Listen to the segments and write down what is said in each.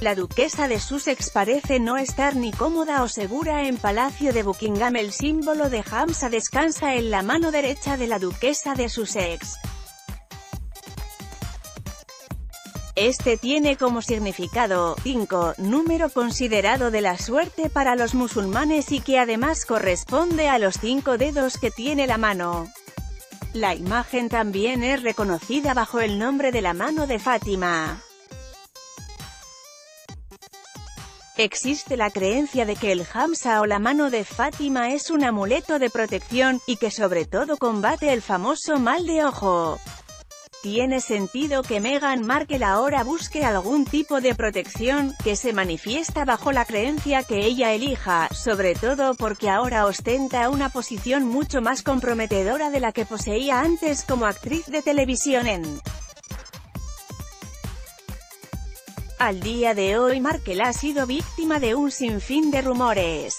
La duquesa de Sussex parece no estar ni cómoda o segura en Palacio de Buckingham. El símbolo de Hamsa descansa en la mano derecha de la duquesa de Sussex. Este tiene como significado 5, número considerado de la suerte para los musulmanes y que además corresponde a los cinco dedos que tiene la mano. La imagen también es reconocida bajo el nombre de la mano de Fátima. Existe la creencia de que el Hamsa o la mano de Fátima es un amuleto de protección, y que sobre todo combate el famoso mal de ojo. Tiene sentido que Meghan Markle ahora busque algún tipo de protección, que se manifiesta bajo la creencia que ella elija, sobre todo porque ahora ostenta una posición mucho más comprometedora de la que poseía antes como actriz de televisión en Al día de hoy Markle ha sido víctima de un sinfín de rumores.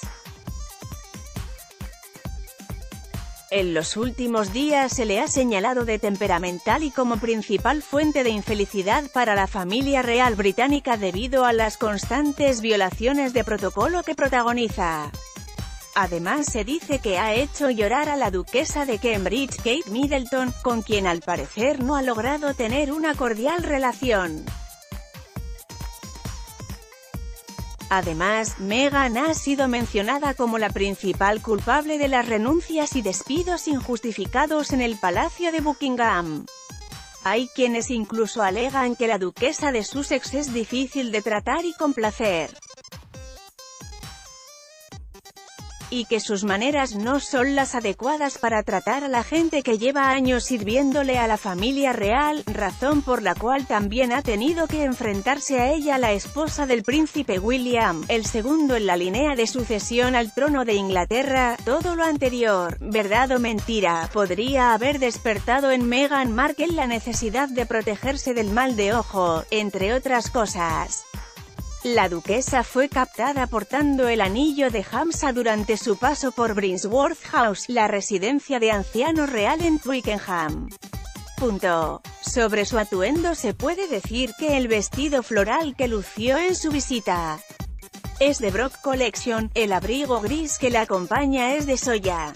En los últimos días se le ha señalado de temperamental y como principal fuente de infelicidad para la familia real británica debido a las constantes violaciones de protocolo que protagoniza. Además se dice que ha hecho llorar a la duquesa de Cambridge, Kate Middleton, con quien al parecer no ha logrado tener una cordial relación. Además, Meghan ha sido mencionada como la principal culpable de las renuncias y despidos injustificados en el Palacio de Buckingham. Hay quienes incluso alegan que la duquesa de Sussex es difícil de tratar y complacer. Y que sus maneras no son las adecuadas para tratar a la gente que lleva años sirviéndole a la familia real, razón por la cual también ha tenido que enfrentarse a ella la esposa del príncipe William, el segundo en la línea de sucesión al trono de Inglaterra. Todo lo anterior, verdad o mentira, podría haber despertado en Meghan Markle la necesidad de protegerse del mal de ojo, entre otras cosas. La duquesa fue captada portando el anillo de Hamsa durante su paso por Brinsworth House, la residencia de ancianos real en Twickenham. Sobre su atuendo se puede decir que el vestido floral que lució en su visita es de Brock Collection, el abrigo gris que la acompaña es de Soya.